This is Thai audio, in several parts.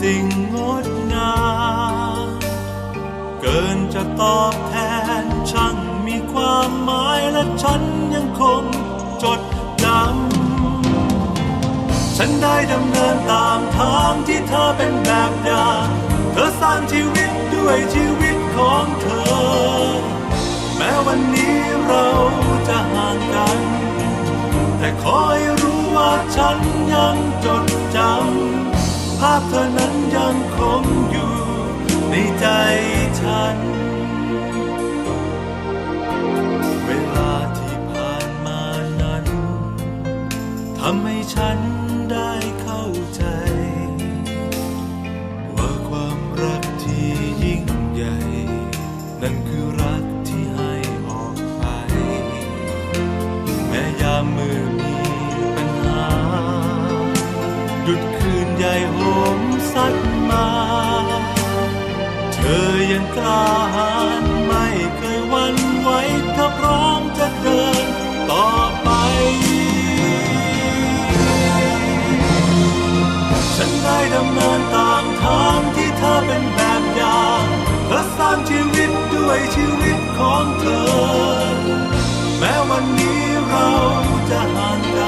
สิ่งงดงามเกินจะตอบแทนช่างมีความหมายและฉันยังคงจดจำฉันได้ดำเนินตามทางที่เธอเป็นแบบอย่างเธอสร้างชีวิตด้วยชีวิตของเธอ แม้วันนี้เราจะห่างกัน แต่ขอให้รู้ว่าฉันยังจดจำ ภาพเธอนั้นยังคงอยู่ในใจฉัน เวลาที่ผ่านมานั้นทำให้ฉันได้เข้าใจ ว่าความรักที่ยิ่งใหญ่ นั่นคือรักที่ให้ออกไปแม้ยามมือัดมา เธอยังกล้าหาญไม่เคยวันไหวเธอพร้อมจะเดินต่อไปฉันได้ดำเนินตามทางที่เธอเป็นแบบอย่างเธอสร้างชีวิตด้วยชีวิตของเธอ แม้วันนี้เราจะห่างกัน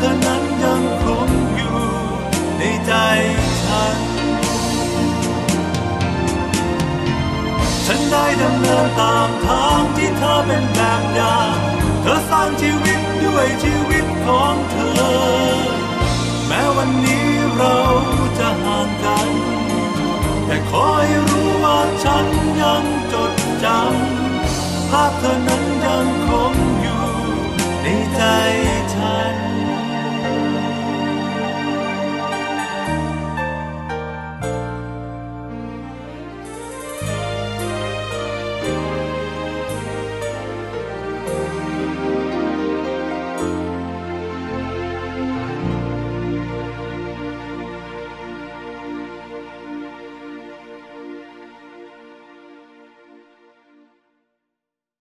ธอนั้นยังคงอยู่ในใจฉัน ฉันได้ดำเนินตามทางที่เธอเป็นแบบอย่าง เธอสร้างชีวิตด้วยชีวิตของเธอ แม้วันนี้เราจะห่างกัน แต่ขอให้รู้ว่าฉันยังจดจำภาพเธอนั้นยังคงอยู่